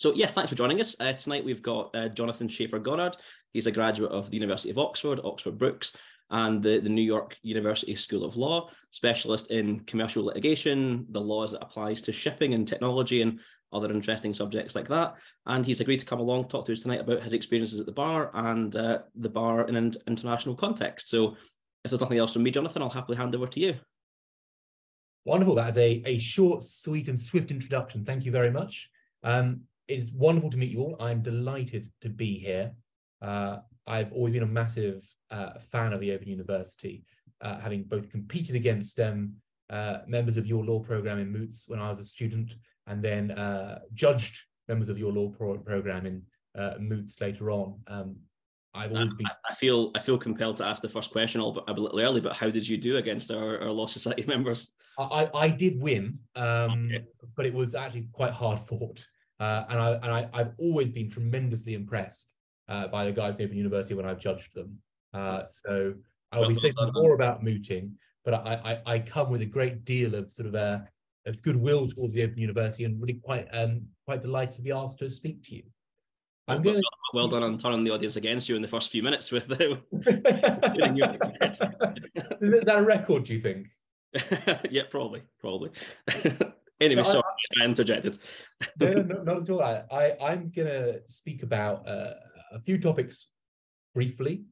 So yeah, thanks for joining us. Uh, tonight we've got uh, Jonathan Schaffer Goddard. He's a graduate of the University of Oxford, Oxford Brookes, and the, the New York University School of Law, specialist in commercial litigation, the laws that applies to shipping and technology and other interesting subjects like that. And he's agreed to come along, talk to us tonight about his experiences at the bar and uh, the bar in an international context. So if there's nothing else from me, Jonathan, I'll happily hand over to you. Wonderful. That is a, a short, sweet, and swift introduction. Thank you very much. Um, it is wonderful to meet you all. I'm delighted to be here. Uh, I've always been a massive uh, fan of the Open University, uh, having both competed against um, uh, members of your law program in Moots when I was a student, and then uh, judged members of your law pro program in uh, Moots later on. Um, I've always been. I feel I feel compelled to ask the first question a little, a little early, but how did you do against our, our law society members? I, I did win, um, okay. but it was actually quite hard fought, uh, and I and I, have always been tremendously impressed uh, by the guys from the Open University when I've judged them. Uh, so I'll be saying more about mooting, but I, I, I come with a great deal of sort of a, a goodwill towards the Open University and really quite um quite delighted to be asked to speak to you. I'm well, well done on turning the audience against you in the first few minutes with the. Is that a record? Do you think? yeah, probably, probably. Anyway, no, sorry, I, I interjected. no, no, not at all. I, I'm going to speak about uh, a few topics briefly,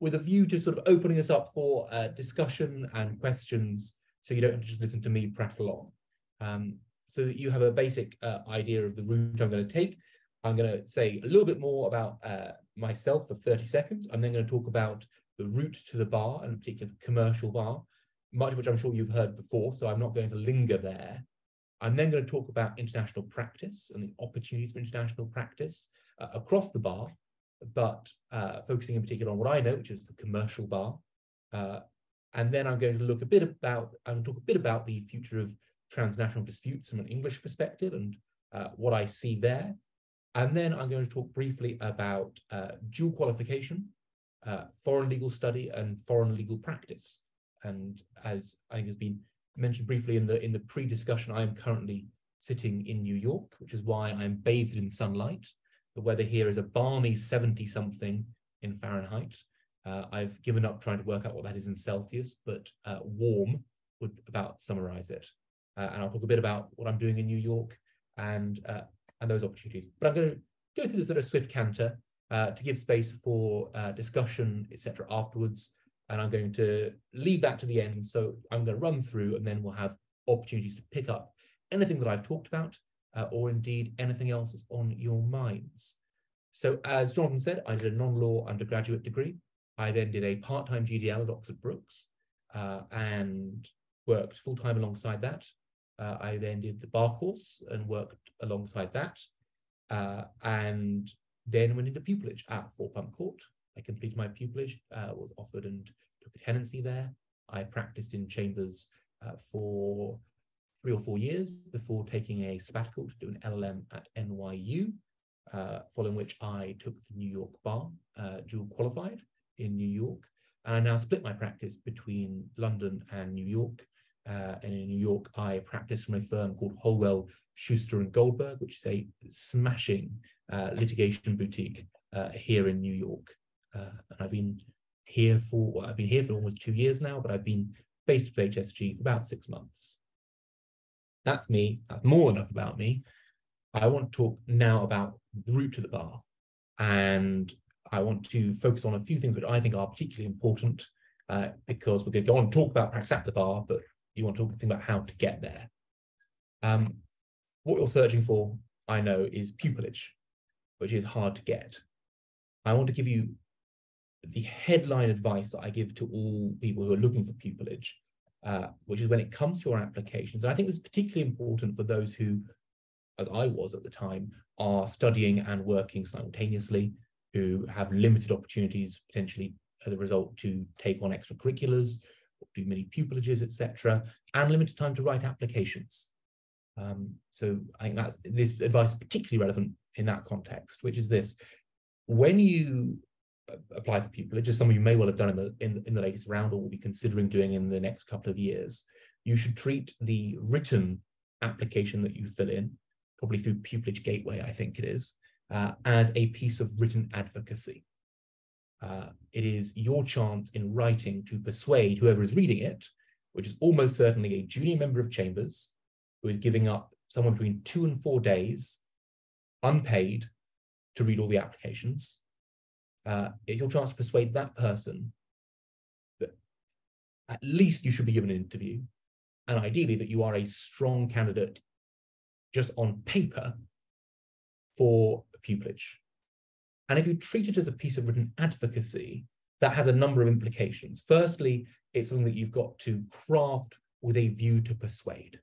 with a view to sort of opening us up for uh, discussion and questions, so you don't just listen to me prattle on. Um, so that you have a basic uh, idea of the route I'm going to take. I'm going to say a little bit more about uh, myself for 30 seconds. I'm then going to talk about the route to the bar, and in particular the commercial bar, much of which I'm sure you've heard before, so I'm not going to linger there. I'm then going to talk about international practice and the opportunities for international practice uh, across the bar, but uh, focusing in particular on what I know, which is the commercial bar. Uh, and then I'm going to look a bit about, to talk a bit about the future of transnational disputes from an English perspective and uh, what I see there. And then I'm going to talk briefly about uh, dual qualification, uh, foreign legal study and foreign legal practice. And as I think has been mentioned briefly in the in the pre-discussion, I am currently sitting in New York, which is why I'm bathed in sunlight. The weather here is a balmy 70 something in Fahrenheit. Uh, I've given up trying to work out what that is in Celsius, but uh, warm would about summarize it. Uh, and I'll talk a bit about what I'm doing in New York and uh, and those opportunities. But I'm going to go through the sort of swift canter uh, to give space for uh, discussion, etc. afterwards. And I'm going to leave that to the end. So I'm going to run through and then we'll have opportunities to pick up anything that I've talked about uh, or indeed anything else that's on your minds. So as Jonathan said, I did a non-law undergraduate degree. I then did a part-time GDL at Oxford Brookes uh, and worked full-time alongside that. Uh, I then did the bar course and worked alongside that. Uh, and then went into pupillage at Thorpe Pump Court. I completed my pupillage, uh, was offered and took a tenancy there. I practiced in chambers uh, for three or four years before taking a sabbatical to do an LLM at NYU, uh, following which I took the New York bar, uh, dual qualified in New York. And I now split my practice between London and New York. Uh, and in New York, I practice from a firm called Holwell, Shuster and Goldberg, which is a smashing uh, litigation boutique uh, here in New York. Uh, and I've been here for well, I've been here for almost two years now, but I've been based with HSG for about six months. That's me. That's more enough about me. I want to talk now about the route to the bar, and I want to focus on a few things which I think are particularly important uh, because we're going to go on and talk about practice at the bar, but you want to talk about how to get there. Um, what you're searching for, I know, is pupillage, which is hard to get. I want to give you the headline advice that I give to all people who are looking for pupillage, uh, which is when it comes to your applications. And I think this is particularly important for those who, as I was at the time, are studying and working simultaneously, who have limited opportunities potentially as a result to take on extracurriculars, do many pupillages, etc., and limited time to write applications. Um, so I think that this advice is particularly relevant in that context, which is this: when you apply for pupillage, as some of you may well have done in the in, in the latest round or will be considering doing in the next couple of years, you should treat the written application that you fill in probably through Pupillage Gateway, I think it is, uh, as a piece of written advocacy. Uh, it is your chance in writing to persuade whoever is reading it, which is almost certainly a junior member of Chambers who is giving up somewhere between two and four days unpaid to read all the applications. Uh, it's your chance to persuade that person that at least you should be given an interview, and ideally that you are a strong candidate just on paper for pupillage. And if you treat it as a piece of written advocacy, that has a number of implications. Firstly, it's something that you've got to craft with a view to persuade.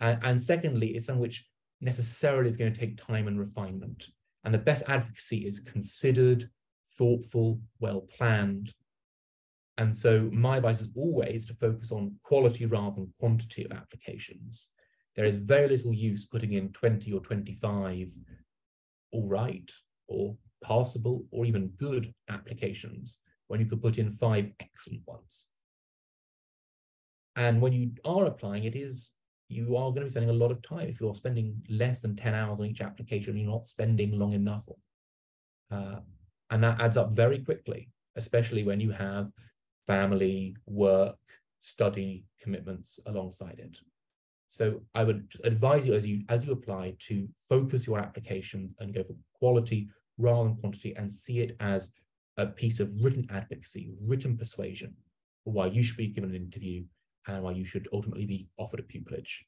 And, and secondly, it's something which necessarily is going to take time and refinement. And the best advocacy is considered, thoughtful, well planned. And so my advice is always to focus on quality rather than quantity of applications. There is very little use putting in 20 or 25 all right or passable or even good applications when you could put in five excellent ones. And when you are applying, it is you are going to be spending a lot of time. If you're spending less than 10 hours on each application, you're not spending long enough. Uh, and that adds up very quickly, especially when you have family, work, study commitments alongside it. So I would advise you as you as you apply to focus your applications and go for quality rather than quantity and see it as a piece of written advocacy, written persuasion why you should be given an interview and why you should ultimately be offered a pupillage.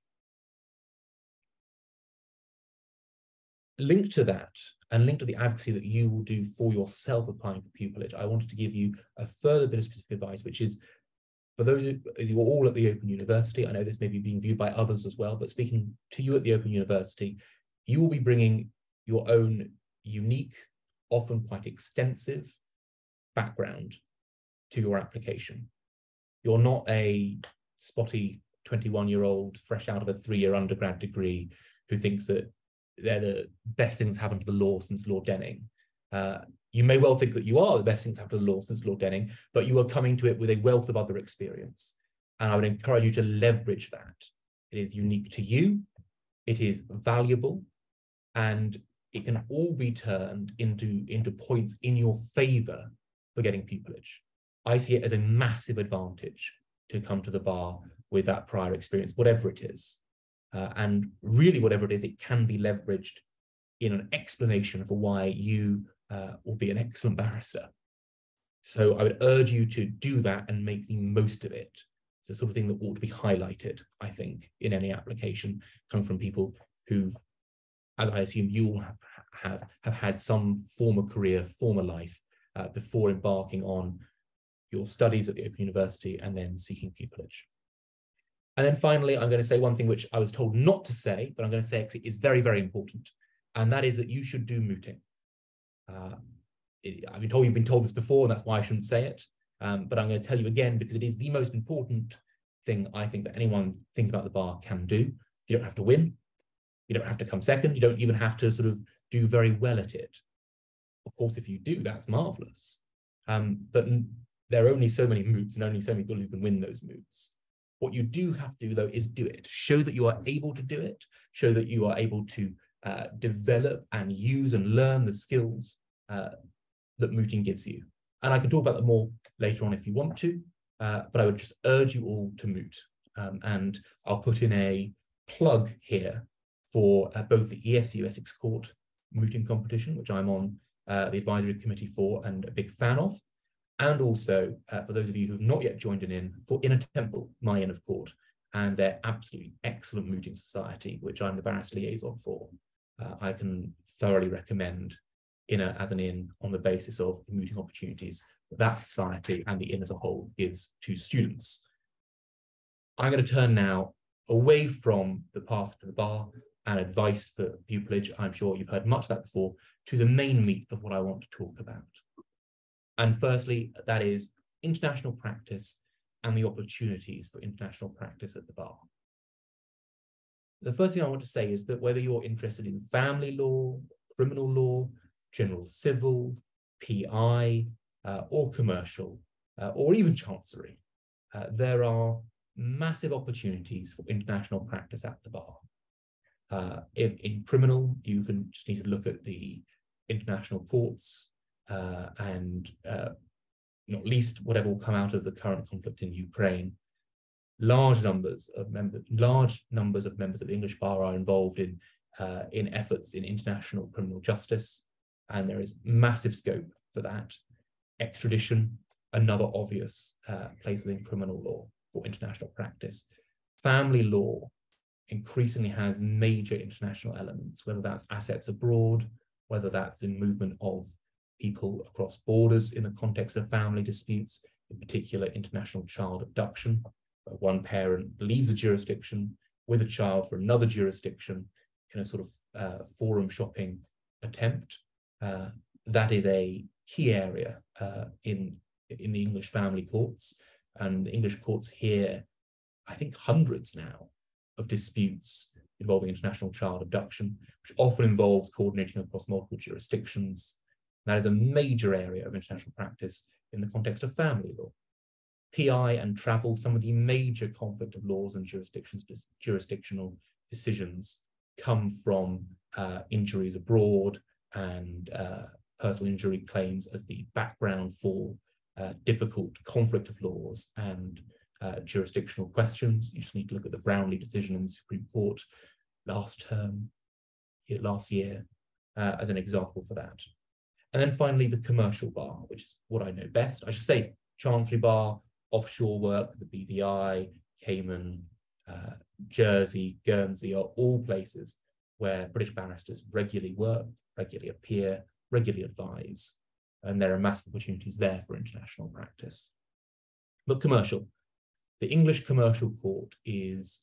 Linked to that, and linked to the advocacy that you will do for yourself applying for pupillage, I wanted to give you a further bit of specific advice, which is for those of you all at the Open University, I know this may be being viewed by others as well, but speaking to you at the Open University, you will be bringing your own unique, often quite extensive background to your application. You're not a spotty 21 year old fresh out of a three year undergrad degree who thinks that they're the best things happened to the law since Lord Denning. Uh, you may well think that you are the best things happened to the law since Lord Denning, but you are coming to it with a wealth of other experience. And I would encourage you to leverage that. It is unique to you, it is valuable, and it can all be turned into, into points in your favor for getting pupillage. I see it as a massive advantage to come to the bar with that prior experience, whatever it is. Uh, and really, whatever it is, it can be leveraged in an explanation for why you uh, will be an excellent barrister. So I would urge you to do that and make the most of it. It's the sort of thing that ought to be highlighted, I think, in any application coming from people who've, as I assume you all have, have, have had some former career, former life uh, before embarking on your studies at the Open University and then seeking pupillage. And then finally, I'm going to say one thing which I was told not to say, but I'm going to say actually is very, very important. And that is that you should do mooting. Uh, it, I've been told you've been told this before, and that's why I shouldn't say it. Um, but I'm going to tell you again because it is the most important thing I think that anyone thinking about the bar can do. You don't have to win. You don't have to come second. You don't even have to sort of do very well at it. Of course, if you do, that's marvelous. Um, but there are only so many moots and only so many people who can win those moots. What you do have to do, though, is do it. Show that you are able to do it. Show that you are able to uh, develop and use and learn the skills uh, that mooting gives you. And I can talk about that more later on if you want to, uh, but I would just urge you all to moot. Um, and I'll put in a plug here for uh, both the EFCU Ethics Court mooting competition, which I'm on uh, the advisory committee for and a big fan of, and also uh, for those of you who have not yet joined an inn, for Inner Temple, my Inn of Court, and their absolutely excellent mooting society, which I'm the barrister liaison for. Uh, I can thoroughly recommend Inner as an inn on the basis of the mooting opportunities that, that society and the inn as a whole gives to students. I'm going to turn now away from the path to the bar and advice for pupillage. I'm sure you've heard much of that before, to the main meat of what I want to talk about. And firstly, that is international practice and the opportunities for international practice at the bar. The first thing I want to say is that whether you're interested in family law, criminal law, general civil, PI, uh, or commercial, uh, or even chancery, uh, there are massive opportunities for international practice at the bar. Uh, in, in criminal, you can just need to look at the international courts uh, and uh, not least whatever will come out of the current conflict in Ukraine. Large numbers of members, large numbers of members of the English bar are involved in uh, in efforts in international criminal justice, and there is massive scope for that. Extradition, another obvious uh, place within criminal law for international practice. Family law increasingly has major international elements, whether that's assets abroad, whether that's in movement of people across borders in the context of family disputes, in particular international child abduction, where one parent leaves a jurisdiction with a child for another jurisdiction in a sort of uh, forum shopping attempt. Uh, that is a key area uh, in in the English family courts, and the English courts hear, I think, hundreds now of disputes involving international child abduction, which often involves coordinating across multiple jurisdictions. That is a major area of international practice in the context of family law. PI and travel, some of the major conflict of laws and jurisdictions, jurisdictional decisions come from uh, injuries abroad and uh, personal injury claims as the background for uh, difficult conflict of laws and uh, jurisdictional questions. You just need to look at the Brownlie decision in the Supreme Court last term, last year, uh, as an example for that. And then finally, the commercial bar, which is what I know best. I should say Chancery Bar, offshore work, the BVI, Cayman, uh, Jersey, Guernsey are all places where British barristers regularly work, regularly appear, regularly advise, and there are massive opportunities there for international practice. But commercial, the English commercial court is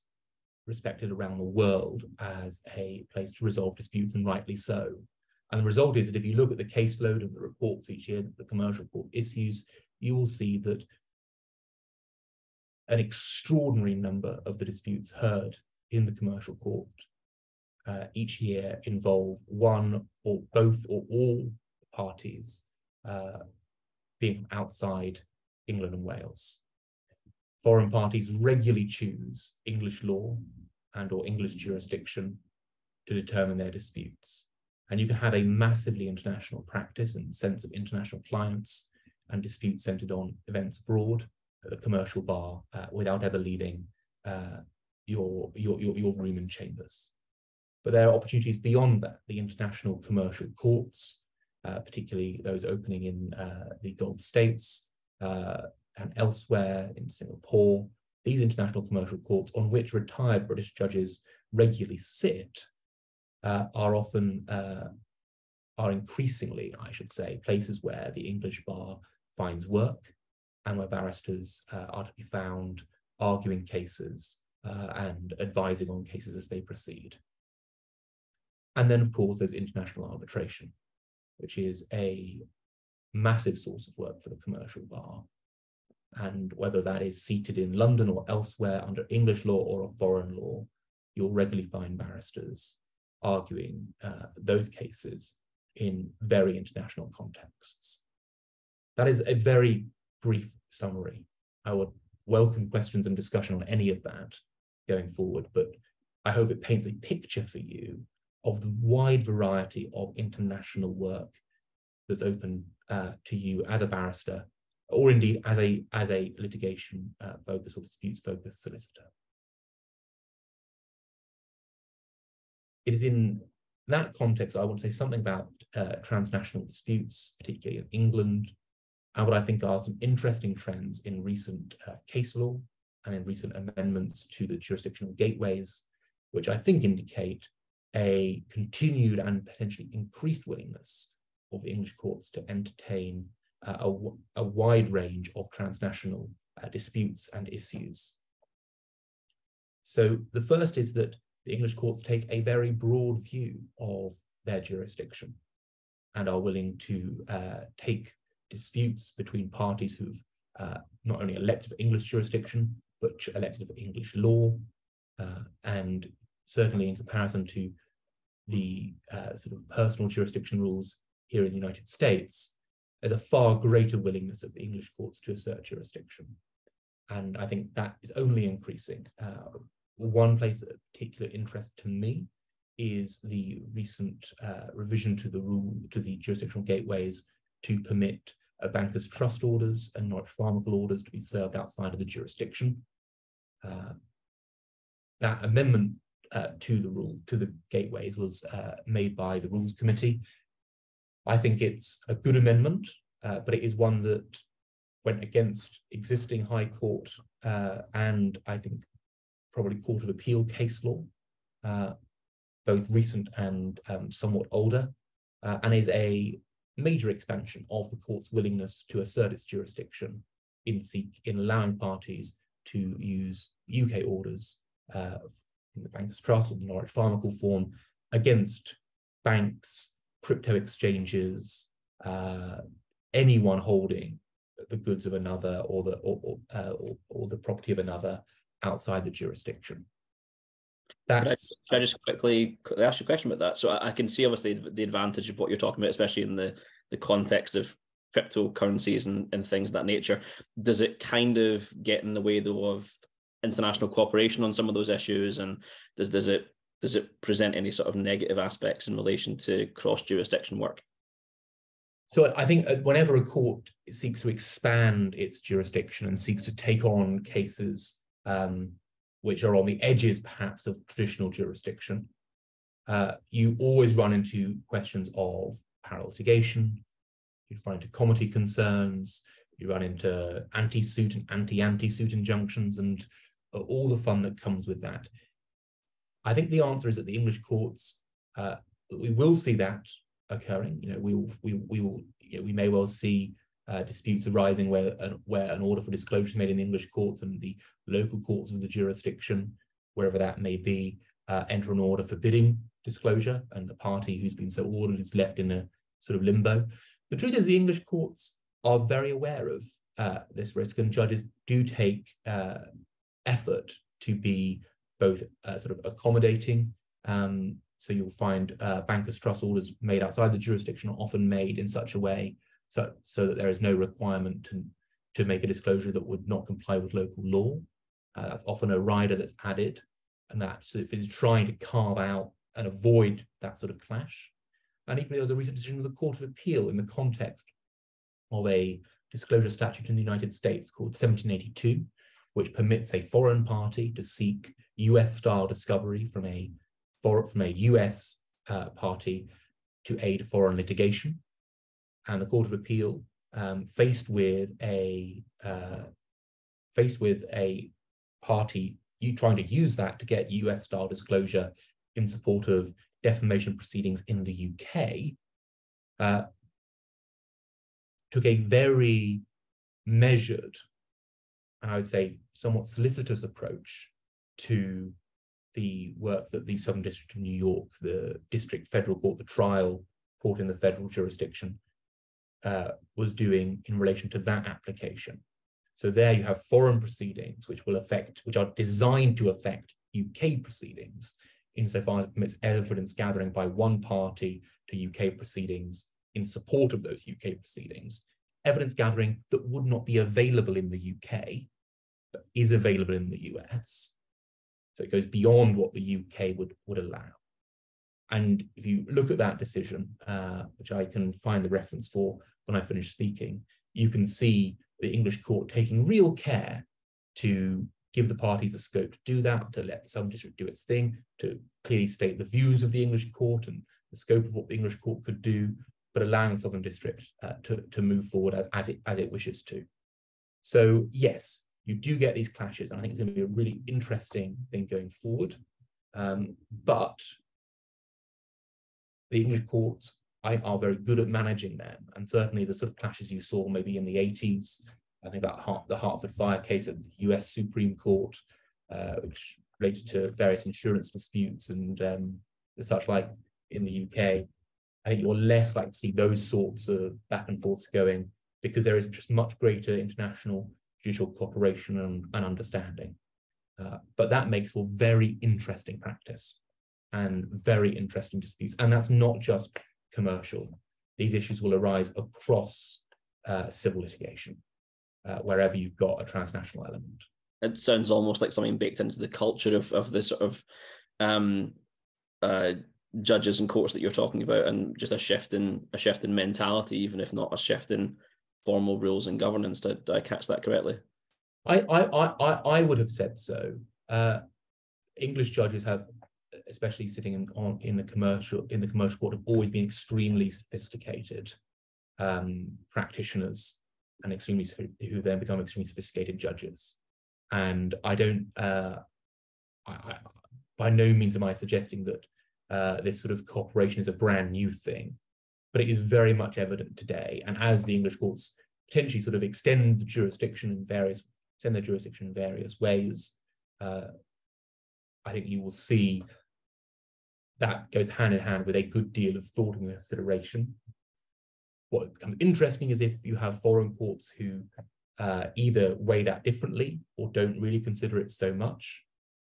respected around the world as a place to resolve disputes, and rightly so. And the result is that if you look at the caseload of the reports each year that the commercial court issues, you will see that an extraordinary number of the disputes heard in the commercial court uh, each year involve one or both or all parties uh, being from outside England and Wales. Foreign parties regularly choose English law and or English jurisdiction to determine their disputes. And you can have a massively international practice and sense of international clients and disputes centered on events abroad at the commercial bar uh, without ever leaving uh, your, your, your, your room and chambers. But there are opportunities beyond that, the international commercial courts, uh, particularly those opening in uh, the Gulf states uh, and elsewhere in Singapore. These international commercial courts, on which retired British judges regularly sit, uh, are often uh, are increasingly, I should say, places where the English bar finds work and where barristers uh, are to be found arguing cases and advising on cases as they proceed. And then, of course, there's international arbitration, which is a massive source of work for the commercial bar. And whether that is seated in London or elsewhere under English law or a foreign law, you'll regularly find barristers arguing uh, those cases in very international contexts. That is a very brief summary. I would welcome questions and discussion on any of that going forward, but I hope it paints a picture for you of the wide variety of international work that's open uh, to you as a barrister, or indeed as a as a litigation uh, focus or disputes focused solicitor. It is in that context I want to say something about uh, transnational disputes, particularly in England, and what I think are some interesting trends in recent uh, case law and in recent amendments to the jurisdictional gateways, which I think indicate a continued and potentially increased willingness of English courts to entertain uh, a, a, wide range of transnational uh, disputes and issues. So the first is that the English courts take a very broad view of their jurisdiction and are willing to uh, take disputes between parties who've uh, not only elected for English jurisdiction, but elected for English law, uh, and certainly in comparison to the uh, sort of personal jurisdiction rules here in the United States, there's a far greater willingness of the English courts to assert jurisdiction. And I think that is only increasing. One place of particular interest to me is the recent uh, revision to the rule to the jurisdictional gateways to permit uh, bankers' trust orders and Norwich Pharmacal orders to be served outside of the jurisdiction. Uh, that amendment uh, to the rule to the gateways was uh, made by the Rules Committee. I think it's a good amendment, uh, but it is one that went against existing High Court and I think probably Court of Appeal case law both recent and um, somewhat older, uh, and is a major expansion of the court's willingness to assert its jurisdiction in, seek, in allowing parties to use UK orders uh, in the Bankers Trust or the Norwich Pharmacal form against banks, crypto exchanges, uh, anyone holding the goods of another or the or, or, uh, or, or the property of another outside the jurisdiction. That's. Can I, just quickly, quickly ask you a question about that? So I, I can see obviously the advantage of what you're talking about, especially in the the context of cryptocurrencies and, and things of that nature. Does it kind of get in the way though of international cooperation on some of those issues? And does does it does it present any sort of negative aspects in relation to cross jurisdiction work? So I think uh, whenever a court seeks to expand its jurisdiction and seeks to take on cases um, which are on the edges perhaps of traditional jurisdiction, uh, you always run into questions of parallel litigation, you run into comity concerns, you run into anti-suit and anti-anti-suit injunctions and uh, all the fun that comes with that. I think the answer is that the English courts, uh, we will see that occurring. You know, we will, we, we will, you know, we may well see uh, disputes arising where, uh, where an order for disclosure is made in the English courts and the local courts of the jurisdiction, wherever that may be, uh, enter an order forbidding disclosure, and the party who's been so ordered is left in a sort of limbo. The truth is, the English courts are very aware of uh, this risk, and judges do take uh, effort to be both uh, sort of accommodating. Um, so you'll find bankers' trust orders made outside the jurisdiction are often made in such a way so, so that there is no requirement to, to make a disclosure that would not comply with local law. Uh, that's often a rider that's added, and that so if it's trying to carve out and avoid that sort of clash. And equally, there was a recent decision of the Court of Appeal in the context of a disclosure statute in the United States called 1782, which permits a foreign party to seek US style discovery from a, from a US uh, party to aid foreign litigation and the Court of Appeal, um, faced with a uh, faced with a party you trying to use that to get US style disclosure in support of defamation proceedings in the UK, uh, took a very measured and I would say somewhat solicitous approach to the work that the Southern District of New York, the District Federal Court, the trial court in the federal jurisdiction, uh, was doing in relation to that application. So there you have foreign proceedings which will affect, which are designed to affect UK proceedings insofar as it permits evidence gathering by one party to UK proceedings in support of those UK proceedings, evidence gathering that would not be available in the UK, but is available in the US. So it goes beyond what the UK would, would allow. And if you look at that decision, uh, which I can find the reference for when I finish speaking, you can see the English court taking real care to give the parties the scope to do that, to let the Southern District do its thing, to clearly state the views of the English court and the scope of what the English court could do, but allowing the Southern District uh, to, to move forward as, as, it, as it wishes to. So yes, you do get these clashes, and I think it's going to be a really interesting thing going forward. Um, but the English courts are very good at managing them. And certainly the sort of clashes you saw maybe in the 80s, I think that Hart, the Hartford Fire case at the US Supreme Court, uh, which related to various insurance disputes and um, such like in the UK. I think you're less likely to see those sorts of back and forths going because there is just much greater international judicial cooperation and, and understanding. Uh, but that makes for very interesting practice and very interesting disputes. And that's not just commercial. These issues will arise across uh, civil litigation, uh, wherever you've got a transnational element. It sounds almost like something baked into the culture of, of the sort of um, uh, judges and courts that you're talking about, and just a shift in a shift in mentality, even if not a shift in formal rules and governance. Did, did I catch that correctly? I I I I would have said so. Uh, English judges have, especially sitting in on in the commercial in the commercial court, have always been extremely sophisticated um, practitioners and extremely who then become extremely sophisticated judges. And I don't, uh, I, I, by no means am I suggesting that uh, this sort of cooperation is a brand new thing, but it is very much evident today. And as the English courts potentially sort of extend the jurisdiction in various, extend their jurisdiction in various ways, uh, I think you will see that goes hand in hand with a good deal of thought and consideration. What becomes interesting is if you have foreign courts who uh, either weigh that differently or don't really consider it so much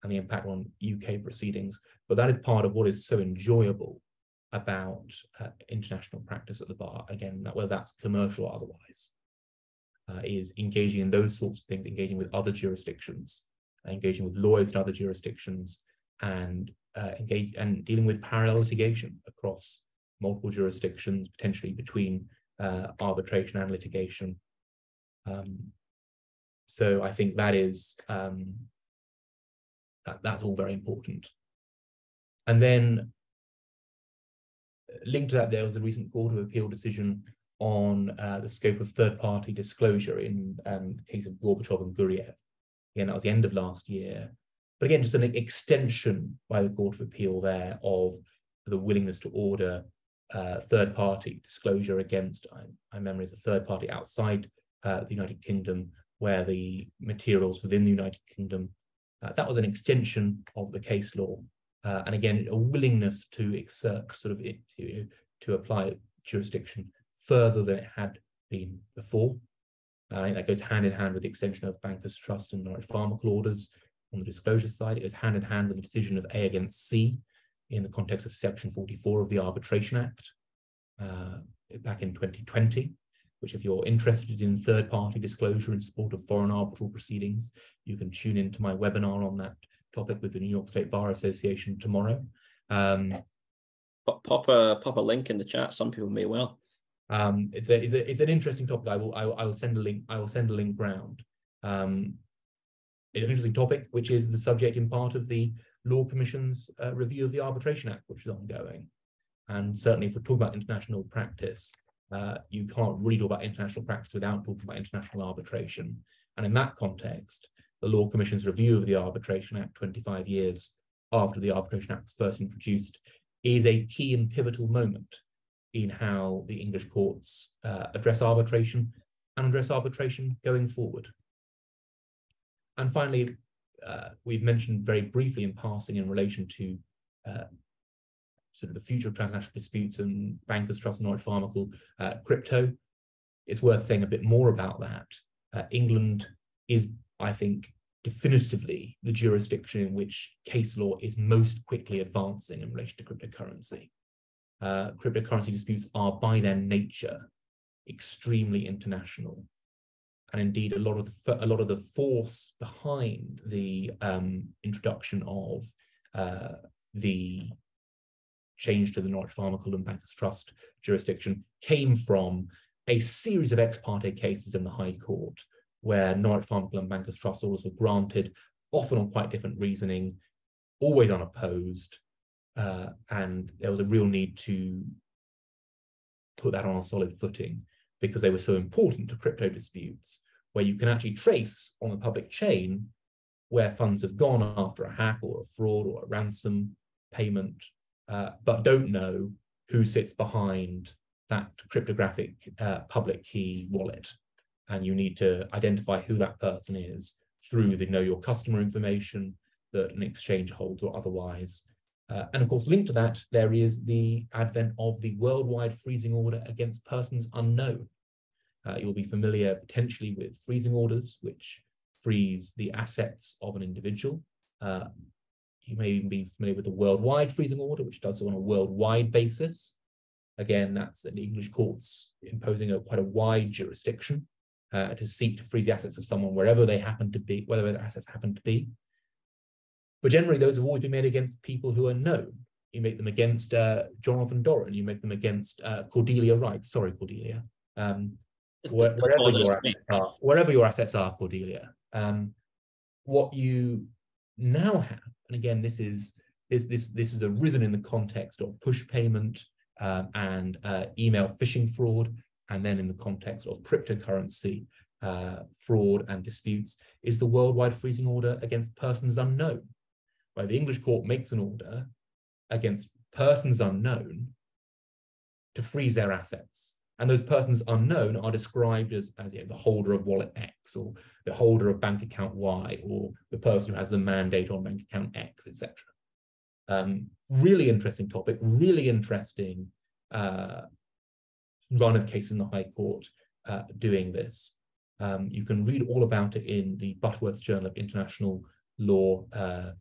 and the impact on UK proceedings. But that is part of what is so enjoyable about uh, international practice at the bar. Again, that, whether that's commercial or otherwise, uh, is engaging in those sorts of things, engaging with other jurisdictions, engaging with lawyers in other jurisdictions, and uh, engage and dealing with parallel litigation across multiple jurisdictions, potentially between uh, arbitration and litigation. Um, so I think that is um, that, that's all very important. And then linked to that, there was a recent Court of Appeal decision on uh, the scope of third-party disclosure in um, the case of Gorbachev and Guriev. Again, that was the end of last year. But again, just an extension by the Court of Appeal there of the willingness to order uh, third party disclosure against, I, I memory is a third party outside uh, the United Kingdom, where the materials within the United Kingdom, uh, that was an extension of the case law. Uh, and again, a willingness to exert sort of it, to, to apply jurisdiction further than it had been before. I think that goes hand in hand with the extension of Bankers Trust and Norwich Pharmacal orders on the disclosure side. It was hand in hand with the decision of A against C in the context of Section 44 of the Arbitration Act uh, back in 2020, which if you're interested in third-party disclosure in support of foreign arbitral proceedings, you can tune into my webinar on that topic with the New York State Bar Association tomorrow. Um, pop, pop, a, pop a link in the chat. Some people may well. Um, it's, a, it's, a, it's an interesting topic. I will, I will, I will send a link. I will send a link round. Um, an interesting topic, which is the subject in part of the Law Commission's uh, review of the Arbitration Act, which is ongoing. And certainly, if we're talking about international practice, uh, you can't really talk about international practice without talking about international arbitration. And in that context, the Law Commission's review of the Arbitration Act 25 years after the Arbitration Act was first introduced is a key and pivotal moment in how the English courts uh, address arbitration and address arbitration going forward. And finally, uh, we've mentioned very briefly in passing in relation to uh, sort of the future of transnational disputes and bankers trust and Pharmacal uh, crypto. It's worth saying a bit more about that. Uh, England is, I think, definitively the jurisdiction in which case law is most quickly advancing in relation to cryptocurrency. Uh, cryptocurrency disputes are by their nature extremely international and indeed a lot of the a lot of the force behind the um, introduction of uh, the change to the Norwich Pharmacal and Bankers Trust jurisdiction came from a series of ex parte cases in the High Court where Norwich Pharmacal and Bankers Trust orders were granted, often on quite different reasoning, always unopposed, uh, and there was a real need to put that on a solid footing because they were so important to crypto disputes, where you can actually trace on the public chain where funds have gone after a hack or a fraud or a ransom payment, uh, but don't know who sits behind that cryptographic uh, public key wallet. And you need to identify who that person is through the know your customer information that an exchange holds or otherwise. Uh, and of course, linked to that, there is the advent of the worldwide freezing order against persons unknown. Uh, you'll be familiar potentially with freezing orders, which freeze the assets of an individual. Uh, you may even be familiar with the worldwide freezing order, which does so on a worldwide basis. Again, that's the English courts imposing a quite a wide jurisdiction uh, to seek to freeze the assets of someone wherever they happen to be, whatever their assets happen to be. But generally, those have always been made against people who are known. you make them against uh, Jonathan Doran, you make them against uh, Cordelia Wright. Sorry, Cordelia. Um, where, wherever your assets are, wherever your assets are, Cordelia. Um, what you now have, and again, this is this this this is arisen in the context of push payment um, and uh, email phishing fraud, and then in the context of cryptocurrency uh, fraud and disputes, is the worldwide freezing order against persons unknown, the English court makes an order against persons unknown to freeze their assets. And those persons unknown are described as, as you know, the holder of wallet X or the holder of bank account Y or the person who has the mandate on bank account X, etc. Um, really interesting topic, really interesting uh, run of cases in the High Court uh, doing this. Um, you can read all about it in the Butterworth Journal of International Law uh,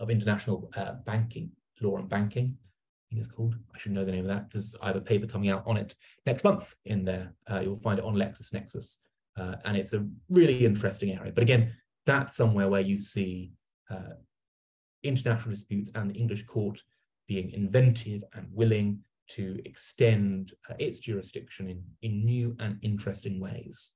of International uh, Banking, Law and Banking. I think it's called. I should know the name of that because I have a paper coming out on it next month in there. Uh, you'll find it on LexisNexis. Uh, and it's a really interesting area. But again, that's somewhere where you see uh, international disputes and the English court being inventive and willing to extend uh, its jurisdiction in, in new and interesting ways.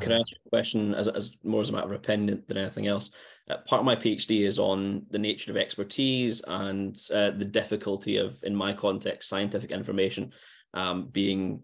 Can I ask a question as, as more as a matter of opinion than anything else? Uh, part of my PhD is on the nature of expertise and uh, the difficulty of, in my context, scientific information um, being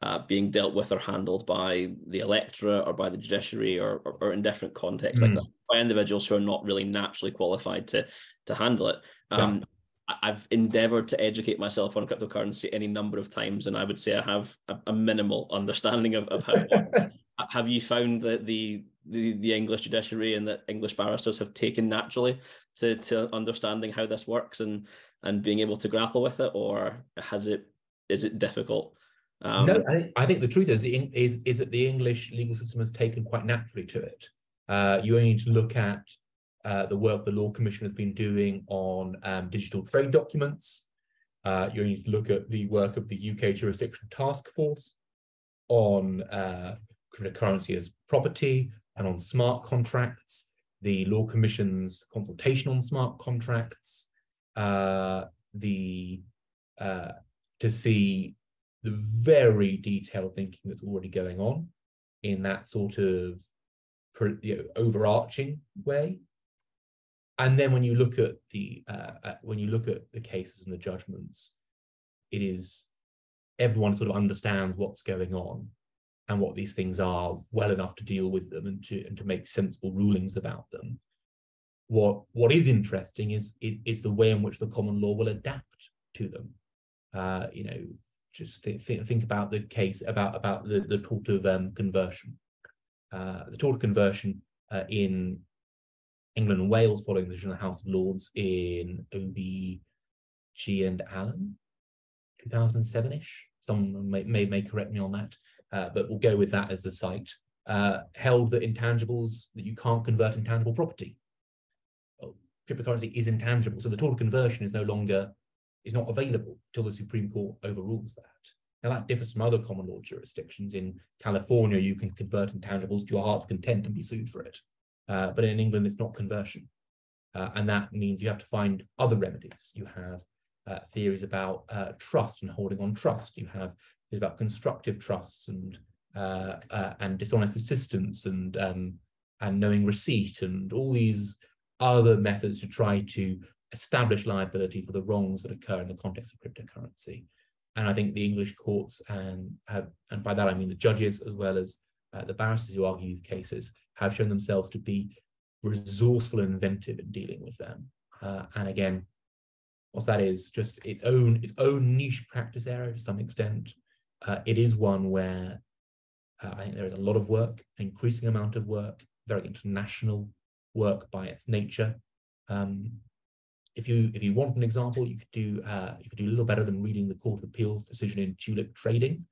uh, being dealt with or handled by the electorate or by the judiciary or, or, or in different contexts mm. like hmm. that by individuals who are not really naturally qualified to to handle it. Um, yeah. I've endeavored to educate myself on cryptocurrency any number of times, and I would say I have a, a minimal understanding of, of how. have you found that the, the the English judiciary and that English barristers have taken naturally to to understanding how this works and and being able to grapple with it, or has it is it difficult? Um, no, I think, I think the truth is, is is that the English legal system has taken quite naturally to it. Uh, you only need to look at uh, the work the Law Commission has been doing on um, digital trade documents. Uh, you need to look at the work of the UK Jurisdiction Task Force on uh, cryptocurrency as property and on smart contracts, the Law Commission's consultation on smart contracts, uh, the uh, to see the very detailed thinking that's already going on in that sort of you know, overarching way and then when you look at the uh, uh, when you look at the cases and the judgments it is everyone sort of understands what's going on and what these things are well enough to deal with them and to and to make sensible rulings about them. What what is interesting is is, is the way in which the common law will adapt to them. Uh, you know just th- th- think about the case about about the, the tort of um, conversion. Uh, the tort of conversion uh, in England and Wales following the House of Lords in OBG and Allen, 2007-ish. Someone may, may, may correct me on that, uh, but we'll go with that as the cite. Uh, held that intangibles, that you can't convert intangible property. Well, cryptocurrency is intangible, so the tort of conversion is no longer, is not available till the Supreme Court overrules that. Now that differs from other common law jurisdictions. In California, you can convert intangibles to your heart's content and be sued for it. Uh, but in England, it's not conversion. Uh, and that means you have to find other remedies. You have uh, theories about uh, trust and holding on trust. You have theories about constructive trusts and uh, uh, and dishonest assistance and um, and knowing receipt and all these other methods to try to establish liability for the wrongs that occur in the context of cryptocurrency. And I think the English courts and have, and by that I mean the judges as well as the barristers who argue these cases have shown themselves to be resourceful and inventive in dealing with them. Uh, and again, what that is just its own its own niche practice area to some extent. Uh, it is one where uh, I think there is a lot of work, an increasing amount of work, very international work by its nature. Um, if you if you want an example, you could do uh, you could do a little better than reading the Court of Appeals decision in Tulip Trading,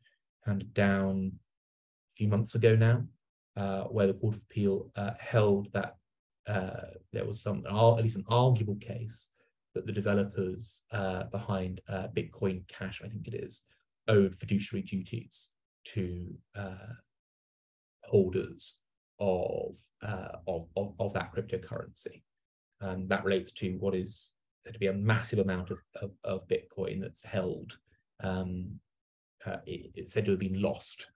handed down few months ago now uh, where the Court of Appeal uh, held that uh, there was some, at least an arguable case that the developers uh, behind uh, Bitcoin Cash, I think it is, owed fiduciary duties to holders of, of, of, of that cryptocurrency. And that relates to what is there to be a massive amount of, of, of Bitcoin that's held. Um, uh, it, it's said to have been lost,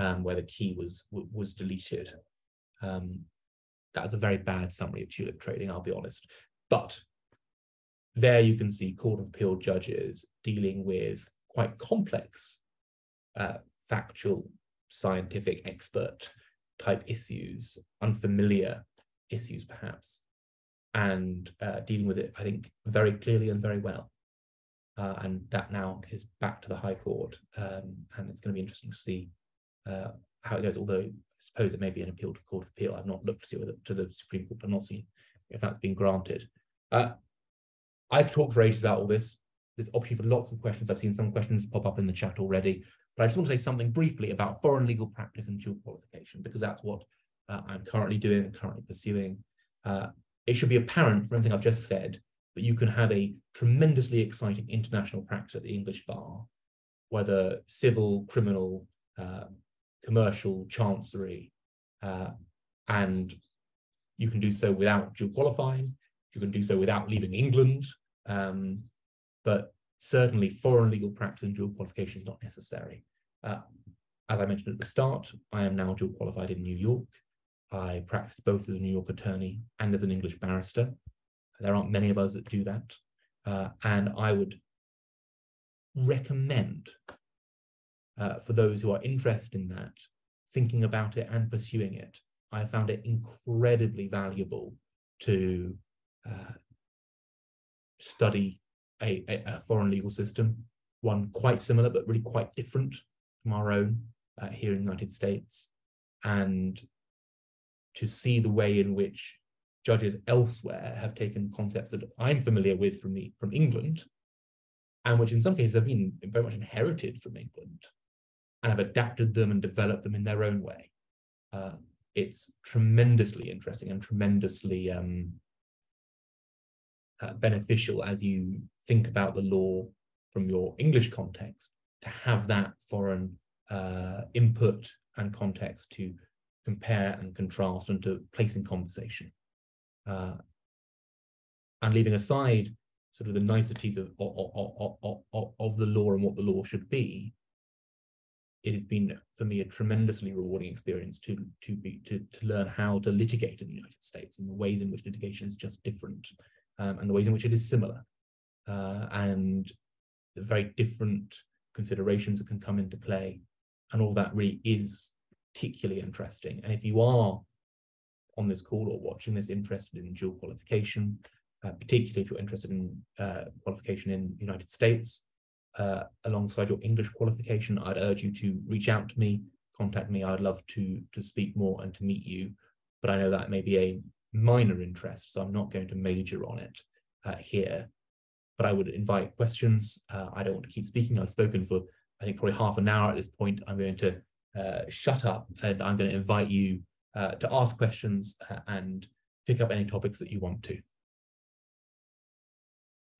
um, where the key was was deleted. Um, that was a very bad summary of tulip trading, I'll be honest. But there you can see Court of Appeal judges dealing with quite complex, uh, factual, scientific, expert type issues, unfamiliar issues perhaps, and uh, dealing with it, I think, very clearly and very well. Uh, and that now is back to the High Court, um, and it's going to be interesting to see uh, how it goes. Although I suppose it may be an appeal to the Court of Appeal. I've not looked to see whether to the Supreme Court. I've not seen if that's been granted. Uh, I could talk for ages about all this. There's opportunity for lots of questions. I've seen some questions pop up in the chat already, but I just want to say something briefly about foreign legal practice and dual qualification because that's what uh, I'm currently doing and currently pursuing. Uh, it should be apparent from everything I've just said that you can have a tremendously exciting international practice at the English bar, whether civil, criminal, uh, commercial, chancery, uh, and you can do so without dual qualifying. You can do so without leaving England, um, but certainly foreign legal practice and dual qualification is not necessary. Uh, as I mentioned at the start, I am now dual qualified in New York. I practice both as a New York attorney and as an English barrister. There aren't many of us that do that. Uh, and I would recommend uh, for those who are interested in that, thinking about it and pursuing it. I found it incredibly valuable to uh, study a, a, a, foreign legal system, one quite similar but really quite different from our own uh, here in the United States, and to see the way in which judges elsewhere have taken concepts that I'm familiar with from the from England, and which in some cases have been very much inherited from England, and have adapted them and developed them in their own way. Uh, it's tremendously interesting and tremendously um, uh, beneficial as you think about the law from your English context to have that foreign uh, input and context to compare and contrast and to place in conversation. Uh, and leaving aside sort of the niceties of, of, of, of, the law and what the law should be, it has been for me a tremendously rewarding experience to to be to, to learn how to litigate in the United States and the ways in which litigation is just different um, and the ways in which it is similar uh, and the very different considerations that can come into play and all that really is particularly interesting. And if you are on this call or watching this interested in dual qualification, uh, particularly if you're interested in uh, qualification in the United States, uh, alongside your English qualification, I'd urge you to reach out to me, contact me. I'd love to to speak more and to meet you. But I know that may be a minor interest, so I'm not going to major on it uh, here. But I would invite questions. Uh, I don't want to keep speaking. I've spoken for I think probably half an hour at this point. I'm going to uh, shut up and I'm going to invite you uh, to ask questions uh, and pick up any topics that you want to.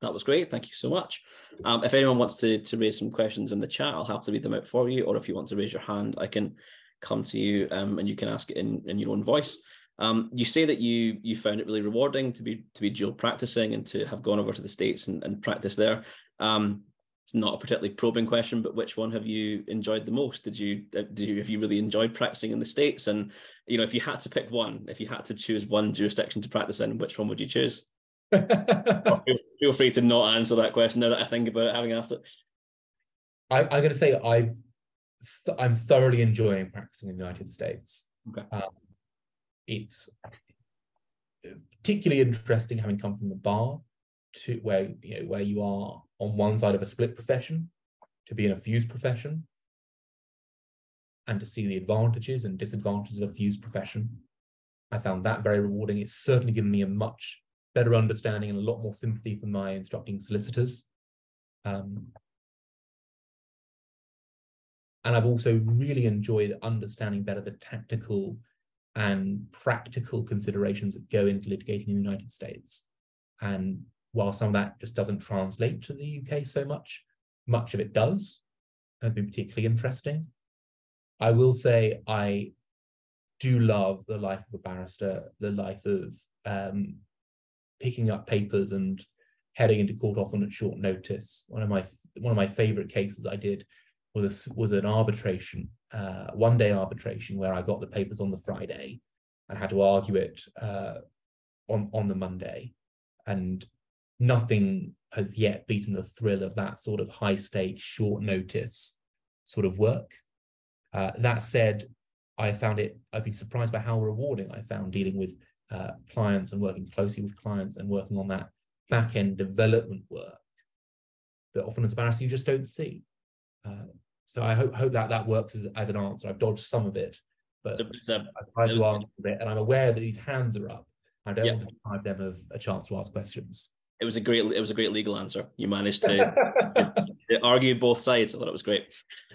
That was great. Thank you so much. Um, if anyone wants to, to raise some questions in the chat, I'll happily read them out for you. Or if you want to raise your hand, I can come to you um, and you can ask it in, in your own voice. Um, you say that you you found it really rewarding to be to be dual practicing and to have gone over to the states and, and practice there. Um, it's not a particularly probing question, but which one have you enjoyed the most? Did you uh, did you have you really enjoyed practicing in the states? And you know, if you had to pick one, if you had to choose one jurisdiction to practice in, which one would you choose? feel, feel, free to not answer that question now that I think about it, having asked it. I, am going to say I've th- I'm thoroughly enjoying practicing in the United States. Okay. Um, it's particularly interesting having come from the bar to where you know where you are on one side of a split profession to be in a fused profession and to see the advantages and disadvantages of a fused profession. I found that very rewarding. It's certainly given me a much better understanding and a lot more sympathy for my instructing solicitors. Um, and I've also really enjoyed understanding better the tactical and practical considerations that go into litigating in the United States and while some of that just doesn't translate to the UK so much, much of it does. Has been particularly interesting. I will say I do love the life of a barrister, the life of um, picking up papers and heading into court often at short notice. One of my one of my favorite cases I did was was an arbitration, uh, one day arbitration where I got the papers on the Friday and had to argue it uh, on on the Monday, and nothing has yet beaten the thrill of that sort of high stakes, short notice sort of work. Uh, that said, I found it. I've been surprised by how rewarding I found dealing with uh, clients and working closely with clients and working on that back end development work that often as barristers you just don't see. Uh, so I hope hope that that works as, as an answer. I've dodged some of it, but a, I've tried to answer it, and I'm aware that these hands are up. I don't Yep. want to deprive them of a chance to ask questions. it was a great it was a great legal answer. You managed to, to argue both sides. I thought it was great.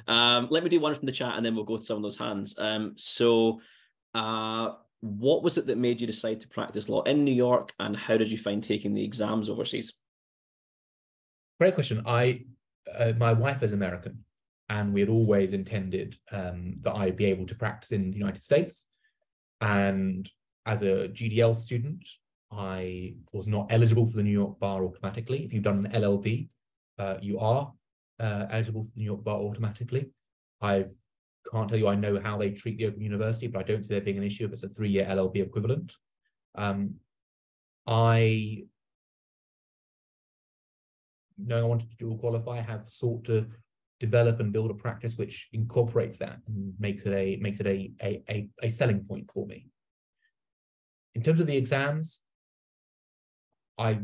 Um, let me do one from the chat and then we'll go to some of those hands. Um, so uh, what was it that made you decide to practice law in New York and how did you find taking the exams overseas? Great question. I, uh, my wife is American, and we had always intended um, that I'd be able to practice in the United States. And as a GDL student, I was not eligible for the New York bar automatically. If you've done an LLB, uh, you are uh, eligible for the New York bar automatically. I can't tell you I know how they treat the Open University, but I don't see there being an issue if it's a three-year LLB equivalent. Um, I knowing I wanted to dual qualify, have sought to develop and build a practice which incorporates that and makes it a makes it a a, a, a selling point for me. In terms of the exams, I